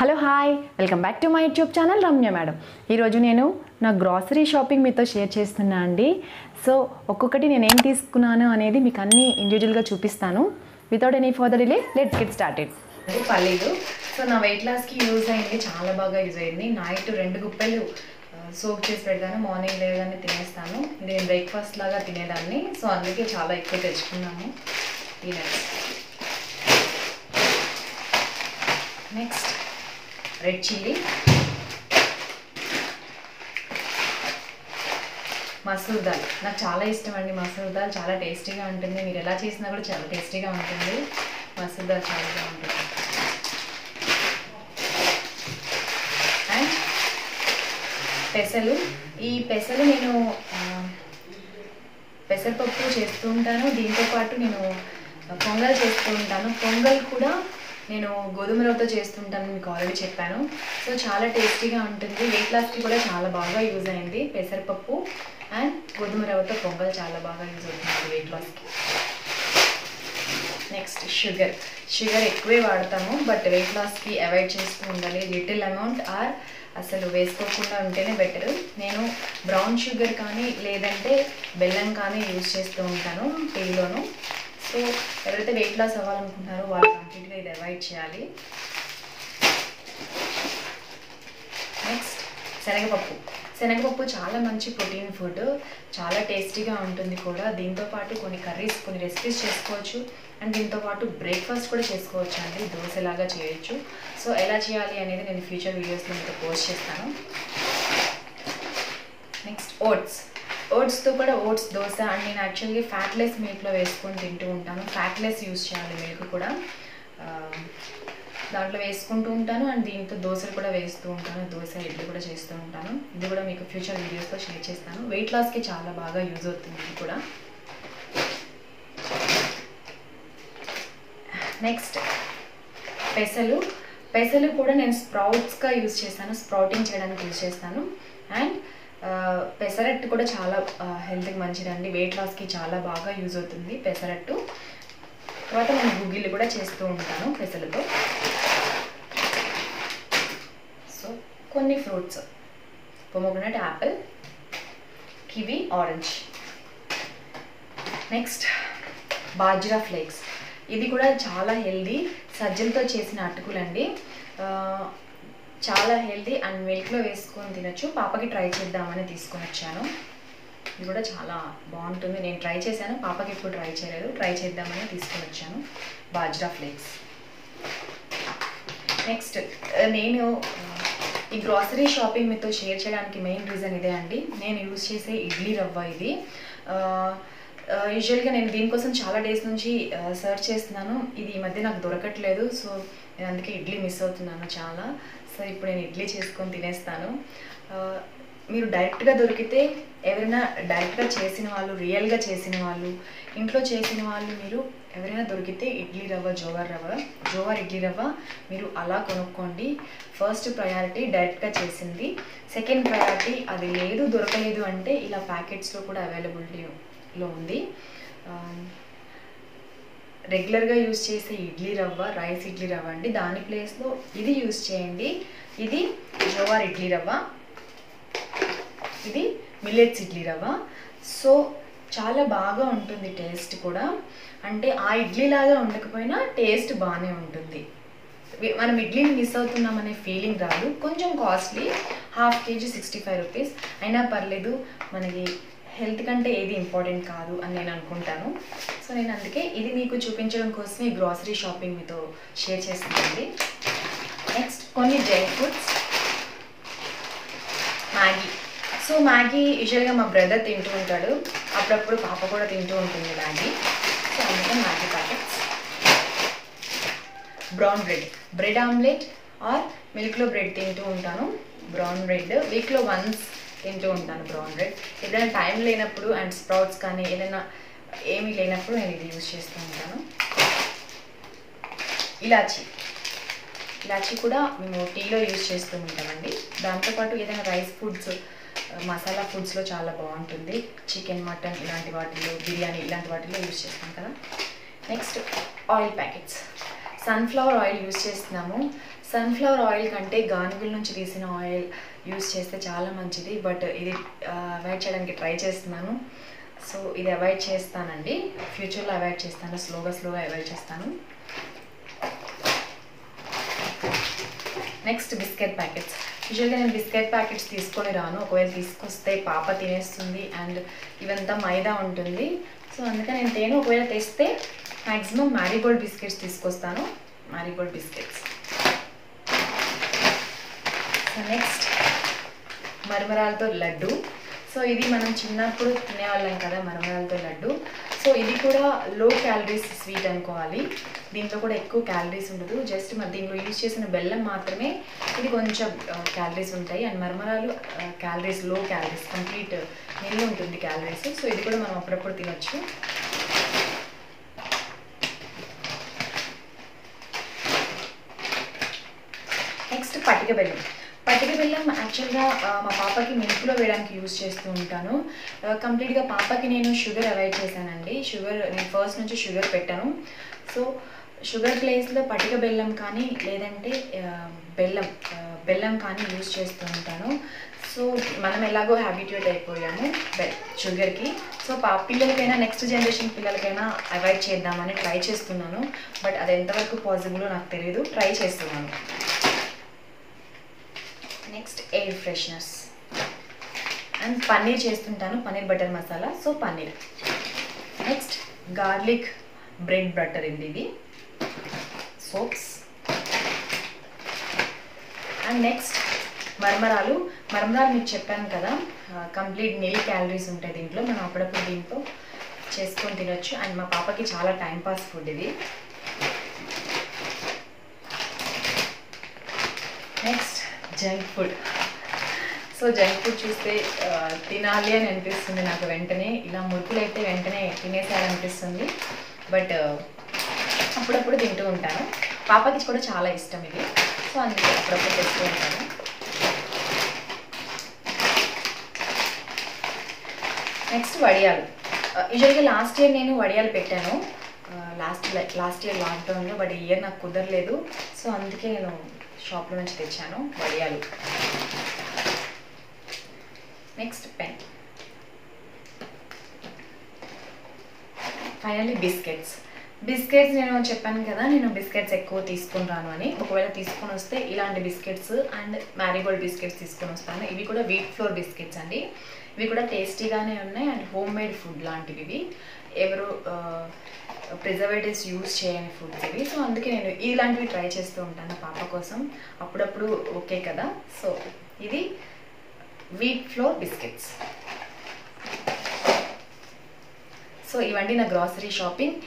Hello hi welcome back to my YouTube channel Ramya madam. ఈరోజు నేను నా grocery shopping మీతో షేర్ చేస్తున్నా అండి. సో ఒక్కొక్కటి నేనేం తీసుకున్నాను అనేది మీకు అన్ని ఇండివిజువల్గా చూపిస్తాను. Without any further delay let's get started పర్లేదు. సో నా వెయిట్ లాస్కి యూజ్ అయింది చాలా బాగా యూజ్ అయింది. నైట్ రెండు గుప్పెలు సోప్ చేసి పెడతాను మార్నింగ్ లేదని తినేస్తాను. ఇది నేను బ్రేక్ఫాస్ట్ లాగా తినేదాన్ని. సో అందుకే చాలా ఎక్కువ తెచ్చుకున్నాము. ఈ next next red chilli masoor dal. నాకు చాలా ఇష్టం అండి మసూర్ దాల్. చాలా టేస్టీగా ఉంటుంది. మీరు ఎలా చేసినా కూడా చాలా టేస్టీగా ఉంటుంది. మసూర్ దాల్ చాలా బాగుంటుంది. అండ్ పెసలు. ఈ పెసలు నేను పెసరపప్పు చేస్తూ ఉంటాను. దీంతో పాటు నేను పొంగల్ చేస్తూ ఉంటాను. పొంగల్ కూడా నేను గోధుమ రవ్వతో చేస్తుంటాను మీకు ఆల్రెడీ చెప్పాను. సో చాలా టేస్టీగా ఉంటుంది. వెయిట్ లాస్కి కూడా చాలా బాగా యూజ్ అయింది. పెసరపప్పు అండ్ గోధుమ రవ్వతో పొంగల్ చాలా బాగా యూజ్ అవుతుంది వెయిట్ లాస్కి నెక్స్ట్ షుగర్ షుగర్ ఎక్కువే వాడతాము బట్ వెయిట్ లాస్కి అవాయిడ్ చేస్తూ ఉండాలి. లిటిల్ అమౌంట్ ఆర్ అసలు వేసుకోకుండా ఉంటేనే బెటర్ నేను బ్రౌన్ షుగర్ కానీ లేదంటే బెల్లం కానీ యూజ్ చేస్తూ ఉంటాను టీలోను సో ఎవరైతే వెయిట్ లాస్ అవ్వాలనుకుంటున్నారో వాళ్ళు కంప్లీట్గా ఇది అవాయిడ్ చేయాలి. నెక్స్ట్ శనగపప్పు. శనగపప్పు చాలా మంచి ప్రోటీన్ ఫుడ్ చాలా టేస్టీగా ఉంటుంది కూడా. దీంతో పాటు కొన్ని కర్రీస్ కొన్ని రెసిపీస్ చేసుకోవచ్చు. అండ్ దీంతో పాటు బ్రేక్ఫాస్ట్ కూడా చేసుకోవచ్చు అండి. దోశలాగా చేయొచ్చు. సో ఎలా చేయాలి అనేది నేను ఫ్యూచర్ వీడియోస్లో మీకు పోస్ట్ చేస్తాను. నెక్స్ట్ ఓట్స్ ఓట్స్తో కూడా ఓట్స్ దోశ అండ్ నేను యాక్చువల్లీ ఫ్యాట్లెస్ మిల్క్లో వేసుకొని తింటూ ఉంటాను. ఫ్యాట్లెస్ యూస్ చేయాలి మిల్క్ కూడా. దాంట్లో వేసుకుంటూ ఉంటాను. అండ్ దీంతో దోశలు కూడా వేస్తూ ఉంటాను. దోశ ఇడ్లీ కూడా చేస్తూ ఉంటాను. ఇది కూడా మీకు ఫ్యూచర్ వీడియోస్లో షేర్ చేస్తాను. వెయిట్ లాస్కి చాలా బాగా యూజ్ అవుతుంది ఇది కూడా. నెక్స్ట్ పెసలు. పెసలు కూడా నేను స్ప్రౌట్స్గా యూజ్ చేస్తాను. స్ప్రౌటింగ్ చేయడానికి యూజ్ చేస్తాను. అండ్ పెసరట్టు కూడా చాలా హెల్త్కి మంచిదండి. వెయిట్ లాస్కి చాలా బాగా యూజ్ అవుతుంది పెసరట్టు. తర్వాత నేను గుగ్గిళ్ళు కూడా చేస్తూ ఉంటాను పెసలతో. సో కొన్ని fruits pomegranate apple kiwi orange next bajra flakes ఇది కూడా చాలా హెల్దీ సజ్జలతో చేసిన అటుకులండి. చాలా హెల్దీ అండ్ మిల్క్లో వేసుకొని తినొచ్చు. పాపకి ట్రై చేద్దామని తీసుకొని వచ్చాను. ఇది కూడా చాలా బాగుంటుంది. నేను ట్రై చేశాను. పాపకి ఎప్పుడు ట్రై చేయలేదు. ట్రై చేద్దామని తీసుకొని వచ్చాను. బాజ్రా ఫ్లేక్స్. నెక్స్ట్ నేను ఈ గ్రాసరీ షాపింగ్ మీతో షేర్ చేయడానికి మెయిన్ రీజన్ ఇదే అండి. నేను యూజ్ చేసే ఇడ్లీ రవ్వ ఇది. యూజువల్గా నేను దీనికోసం చాలా డేస్ నుంచి సర్చ్ చేస్తున్నాను. ఇది ఈ మధ్య నాకు దొరకట్లేదు. సో నేను అందుకే ఇడ్లీ మిస్ అవుతున్నాను చాలా. సో ఇప్పుడు నేను ఇడ్లీ చేసుకొని తినేస్తాను. మీరు డైరెక్ట్గా దొరికితే ఎవరైనా డైరెక్ట్గా చేసిన వాళ్ళు రియల్గా చేసిన వాళ్ళు ఇంట్లో చేసిన వాళ్ళు మీరు ఎవరైనా దొరికితే ఇడ్లీ రవ్వ జోవర్ రవ్వ జోవర్ ఇడ్లీ రవ్వ మీరు అలా కొనుక్కోండి. ఫస్ట్ ప్రయారిటీ డైరెక్ట్గా చేసింది. సెకండ్ ప్రయారిటీ అది లేదు దొరకలేదు అంటే ఇలా ప్యాకెట్స్లో కూడా అవైలబిలిటీలో ఉంది. రెగ్యులర్గా యూజ్ చేసే ఇడ్లీ రవ్వ రైస్ ఇడ్లీ రవ్వ అండి. దాని ప్లేస్లో ఇది యూజ్ చేయండి. ఇది జోవార్ ఇడ్లీ రవ్వ. ఇది మిల్లెట్స్ ఇడ్లీ రవ్వ. సో చాలా బాగా ఉంటుంది టేస్ట్ కూడా. అంటే ఆ ఇడ్లీ లాగా ఉండకపోయినా టేస్ట్ బాగానే ఉంటుంది. మనం ఇడ్లీని మిస్ అవుతున్నామనే ఫీలింగ్ రాదు. కొంచెం costly. Half KG sixty five rupees. అయినా పర్లేదు మనకి హెల్త్ కంటే ఏది ఇంపార్టెంట్ కాదు అని నేను అనుకుంటాను. సో నేను అందుకే ఇది మీకు చూపించడం కోసమే ఈ గ్రాసరీ షాపింగ్ మీతో షేర్ చేస్తున్నానండి. నెక్స్ట్ కొన్ని dry fruits. Maggi. So Maggi యూజువల్గా మా బ్రదర్ తింటూ ఉంటాడు. అప్పుడప్పుడు పాప కూడా తింటూ ఉంటుంది మ్యాగీ. సో అందుకని Maggi packets. Brown bread. Bread omelette or మిల్క్లో bread తింటూ ఉంటాను. Brown bread. వీక్లో వన్స్ తింటూ ఉంటాను బ్రౌన్ బ్రెడ్. ఎప్పుడైనా టైం లేనప్పుడు అండ్ స్ప్రౌట్స్ కానీ ఏదైనా ఏమీ లేనప్పుడు నేను ఇది యూజ్ చేస్తూ ఉంటాను. ఇలాచీ. ఇలాచీ కూడా మేము టీలో యూజ్ చేస్తూ ఉంటామండి. దాంతోపాటు ఏదైనా రైస్ ఫుడ్స్ మసాలా ఫుడ్స్లో చాలా బాగుంటుంది. చికెన్ మటన్ ఇలాంటి వాటిలో బిర్యానీ ఇలాంటి వాటిలో యూజ్ చేస్తాం కదా. Next oil packets sunflower oil use చేస్తున్నాము. సన్ఫ్లవర్ ఆయిల్ కంటే గానుగుల నుంచి తీసిన ఆయిల్ యూస్ చేస్తే చాలా మంచిది బట్ ఇది అవాయిడ్ చేయడానికి ట్రై చేస్తున్నాను. సో ఇది అవాయిడ్ చేస్తానండి. ఫ్యూచర్లో అవాయిడ్ చేస్తాను స్లోగా స్లోగా అవాయిడ్ చేస్తాను. Next biscuit packets. యూజువల్గా నేను బిస్కెట్ ప్యాకెట్స్ తీసుకొని రాను. ఒకవేళ తీసుకొస్తే పాప తినేస్తుంది అండ్ ఇవంతా మైదా ఉంటుంది. సో అందుకని నేను తేను. ఒకవేళ తెస్తే మ్యాక్సిమం మ్యారీగోల్డ్ బిస్కెట్స్ తీసుకొస్తాను. మ్యారీగోల్డ్ బిస్కెట్స్ సో నెక్స్ట్ మరమరాలతో లడ్డు. సో ఇది మనం చిన్నప్పుడు తినేవాళ్ళం కదా మరమరాలతో లడ్డు. సో ఇది కూడా లో క్యాలరీస్ స్వీట్ అనుకోవాలి. దీంట్లో కూడా ఎక్కువ క్యాలరీస్ ఉండదు. జస్ట్ మరి దీంట్లో యూజ్ చేసిన బెల్లం మాత్రమే ఇది కొంచెం క్యాలరీస్ ఉంటాయి. అండ్ మరమరాలు క్యాలరీస్లో క్యాలరీస్ కంప్లీట్ నిల్లు ఉంటుంది క్యాలరీస్ సో ఇది కూడా మనం అప్పుడప్పుడు తినొచ్చు. నెక్స్ట్ పటిక బెల్లం. పటిక బెల్లం యాక్చువల్గా మా పాపకి మిల్క్లో వేయడానికి యూస్ చేస్తూ ఉంటాను. కంప్లీట్గా పాపకి నేను షుగర్ అవాయిడ్ చేశానండి. షుగర్ నేను ఫస్ట్ నుంచి షుగర్ పెట్టాను. సో షుగర్ ప్లేస్లో పటిక బెల్లం కానీ లేదంటే బెల్లం బెల్లం కానీ యూస్ చేస్తూ ఉంటాను. సో మనం ఎలాగో హ్యాబిట్యూట్ అయిపోయాము షుగర్కి. సో పా పిల్లలకైనా నెక్స్ట్ జనరేషన్ పిల్లలకైనా అవాయిడ్ చేద్దామని ట్రై చేస్తున్నాను. బట్ అది ఎంతవరకు పాసిబుల్ నాకు తెలియదు ట్రై చేస్తున్నాను. Next air fresheners and paneer చేస్తుంటాను paneer butter masala so paneer next garlic bread butter ఇది ఇది. సోప్స్ అండ్ నెక్స్ట్ మర్మరాలు మర్మరాలు మీకు చెప్పాను కదా కంప్లీట్ నిల్ క్యాలరీస్ ఉంటాయి దీంట్లో. మనం అప్పుడప్పుడు దీంతో చేసుకొని తినొచ్చు. అండ్ మా పాపకి చాలా టైంపాస్ ఫుడ్ ఇది. Next junk food so junk food చూస్తే తినాలి అని అనిపిస్తుంది నాకు వెంటనే. ఇలా మురుకులు అయితే వెంటనే తినేసేయాలనిపిస్తుంది బట్ అప్పుడప్పుడు తింటూ ఉంటాను. పాపకి కూడా చాలా ఇష్టం ఇది. సో అందుకే అప్పుడప్పుడు తెస్తూ ఉంటాను. నెక్స్ట్ వడియాలు. యూజువల్గా లాస్ట్ ఇయర్ నేను వడియాలు పెట్టాను. లాస్ట్ లాస్ట్ ఇయర్ లాక్డౌన్లో బట్ ఈ ఇయర్ నాకు కుదరలేదు. సో అందుకే నేను షాప్లో నుంచి తెచ్చాను వడియాలు. Next pen finally biscuits biscuits నేను చెప్పాను కదా నేను బిస్కెట్స్ ఎక్కువ తీసుకుని రాను అని. ఒకవేళ తీసుకొని వస్తే ఇలాంటి బిస్కెట్స్ అండ్ మ్యారీగోల్డ్ బిస్కెట్స్ తీసుకొని వస్తాను. ఇవి కూడా వీట్ ఫ్లోర్ బిస్కెట్స్ అండి. ఇవి కూడా టేస్టీగానే ఉన్నాయి అండ్ హోమ్ మేడ్ ఫుడ్ లాంటివి ఇవి. ఎవరు ప్రిజర్వేటివ్స్ యూస్ చేయని ఫుడ్స్ ఇవి. సో అందుకే నేను ఇలాంటివి ట్రై చేస్తూ ఉంటాను పాప కోసం. అప్పుడప్పుడు ఓకే కదా. సో ఇది వీట్ ఫ్లోర్ బిస్కెట్స్ సో ఇవండి నా గ్రాసరీ షాపింగ్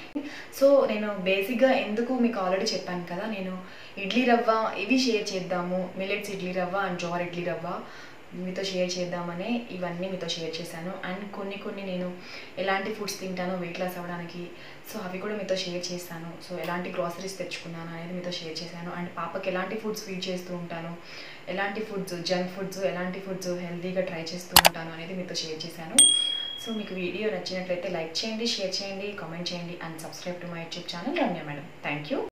సో నేను బేసిక్గా ఎందుకు మీకు ఆల్రెడీ చెప్పాను కదా. నేను ఇడ్లీ రవ్వ ఇవి షేర్ చేద్దాము. మిలెట్స్ ఇడ్లీ రవ్వ అండ్ జోర్ ఇడ్లీ రవ్వ. మీతో షేర్ చేద్దామని ఇవన్నీ మీతో షేర్ చేశాను. అండ్ కొన్ని కొన్ని నేను ఎలాంటి ఫుడ్స్ తింటానో వెయిట్ లాస్ అవ్వడానికి సో అవి కూడా మీతో షేర్ చేస్తాను. సో ఎలాంటి గ్రాసరీస్ తెచ్చుకున్నాను అనేది మీతో షేర్ చేశాను. అండ్ పాపకి ఎలాంటి ఫుడ్స్ ఫీడ్ చేస్తూ ఉంటాను ఎలాంటి ఫుడ్స్ జంక్ ఫుడ్స్ ఎలాంటి ఫుడ్స్ హెల్తీగా ట్రై చేస్తూ ఉంటాను అనేది మీతో షేర్ చేశాను. సో మీకు వీడియో నచ్చినట్లయితే లైక్ చేయండి షేర్ చేయండి కామెంట్ చేయండి and subscribe to my YouTube channel Ramya madam thank you